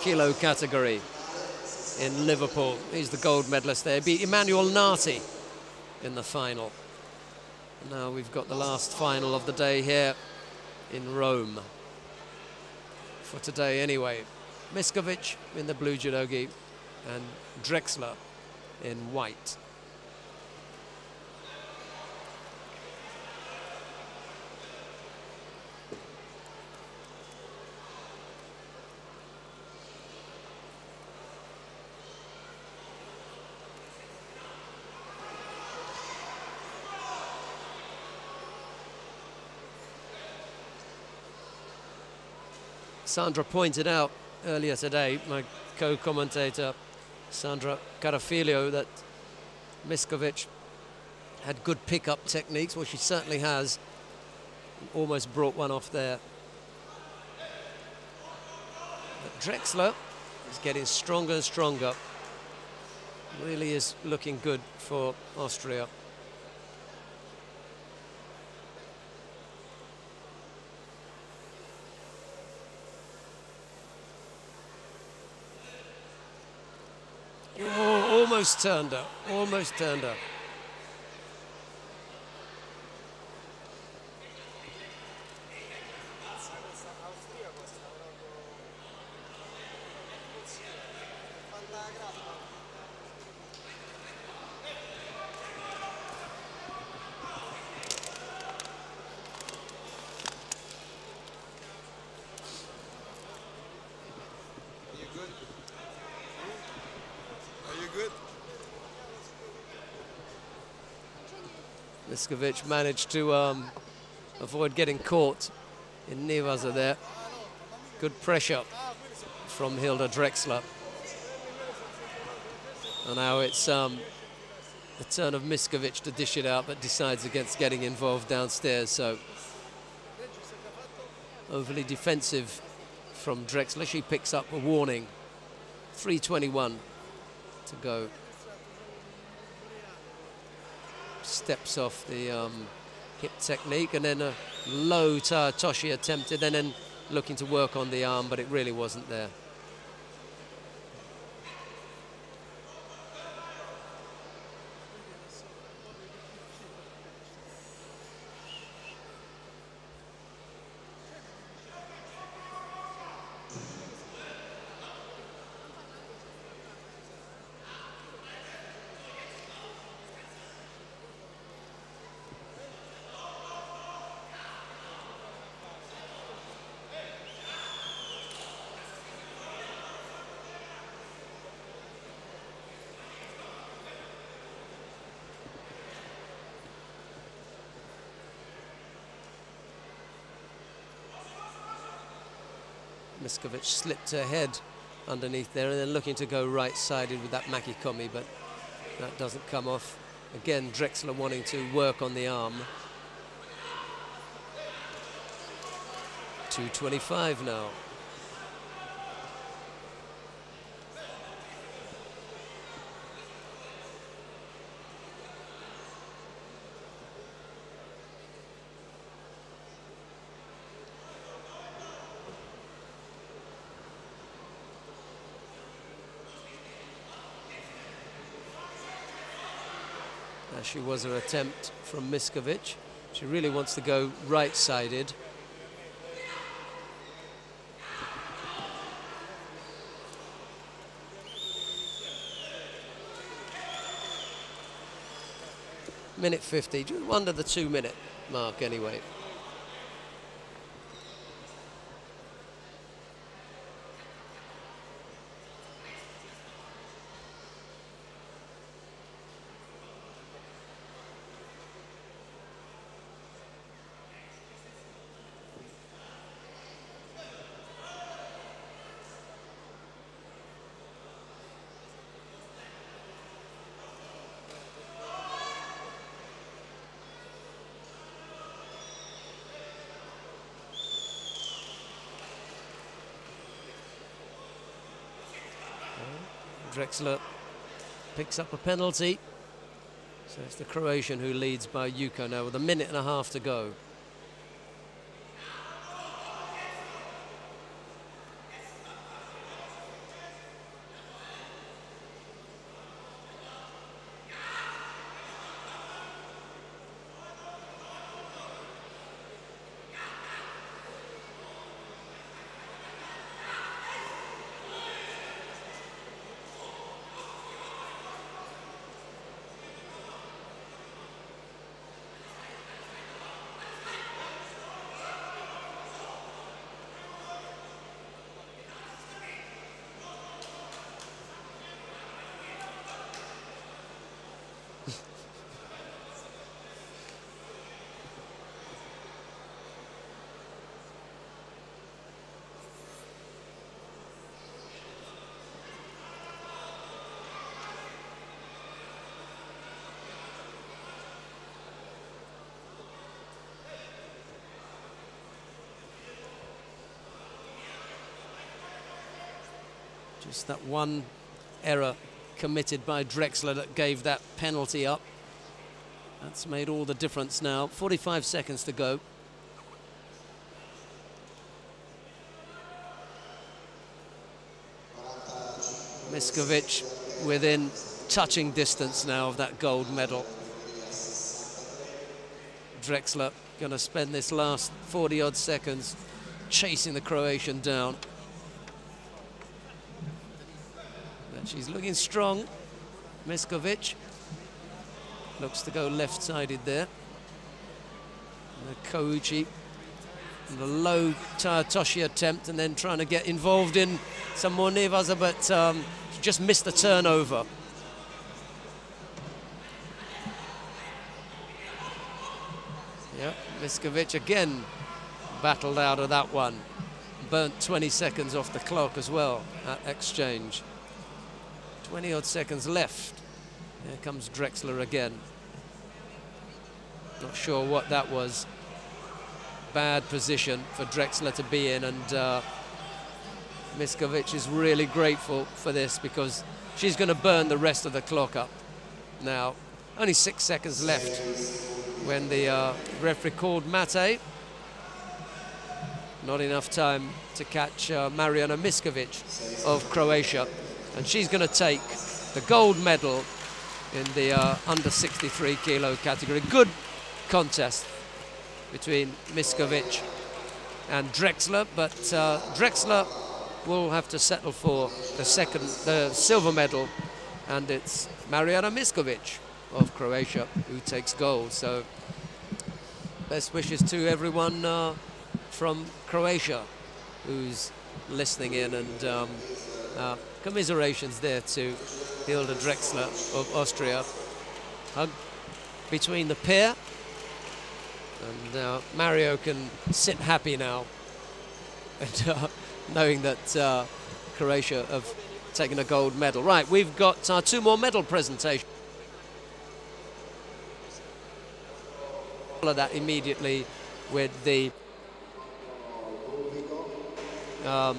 kilo category in Liverpool. He's the gold medalist there. Beat Emmanuel Nati in the final. Now we've got the last final of the day here in Rome. For today anyway. Miskovic in the blue judogi and Drexler in white. Sandra pointed out earlier today, my co-commentator Sandra Carafilio, that Miskovic had good pick-up techniques. Well, she certainly has. Almost brought one off there. But Drexler is getting stronger and stronger. Really is looking good for Austria. Almost turned her, almost turned her. Miskovic managed to um, avoid getting caught in Newaza there. Good pressure from Hilde Drexler. And now it's um, the turn of Miskovic to dish it out, but decides against getting involved downstairs. So overly defensive from Drexler. She picks up a warning. 3.21 to go steps off the um, hip technique and then a low Toshi attempted and then looking to work on the arm, but it really wasn't there. Miskovic slipped her head underneath there and then looking to go right-sided with that Makikomi, but that doesn't come off. Again, Drexler wanting to work on the arm. 2.25 now. Uh, she was her attempt from Miskovic. She really wants to go right-sided. Minute 50, under the two minute mark anyway. Drexler picks up a penalty. So it's the Croatian who leads by Yuko now with a minute and a half to go. Just that one error committed by Drexler that gave that penalty up. That's made all the difference now. 45 seconds to go. Miskovic within touching distance now of that gold medal. Drexler going to spend this last 40 odd seconds chasing the Croatian down. But she's looking strong. Miskovic looks to go left-sided there. The Kouchi, the low Toshi attempt and then trying to get involved in some more Newaza, but um, just missed the turnover. Yep, Miskovic again battled out of that one. Burnt 20 seconds off the clock as well at exchange. 20 odd seconds left. Here comes Drexler again. Not sure what that was. Bad position for Drexler to be in and uh, Miskovic is really grateful for this because she's going to burn the rest of the clock up. Now, only six seconds left when the uh, referee called Mate. Not enough time to catch uh, Marijana Miskovic of Croatia. And she's going to take the gold medal in the uh, under 63 kilo category. Good contest between Miskovic and Drexler, but uh, Drexler will have to settle for the second, the silver medal, and it's Marijana Miskovic of Croatia who takes gold. So best wishes to everyone uh, from Croatia who's listening in and um, uh, commiserations there to Hilde Drexler of Austria. Hug between the pair and uh, Mario can sit happy now and uh, knowing that uh, Croatia have taken a gold medal. Right, we've got uh, two more medal presentations. Follow that immediately with the um,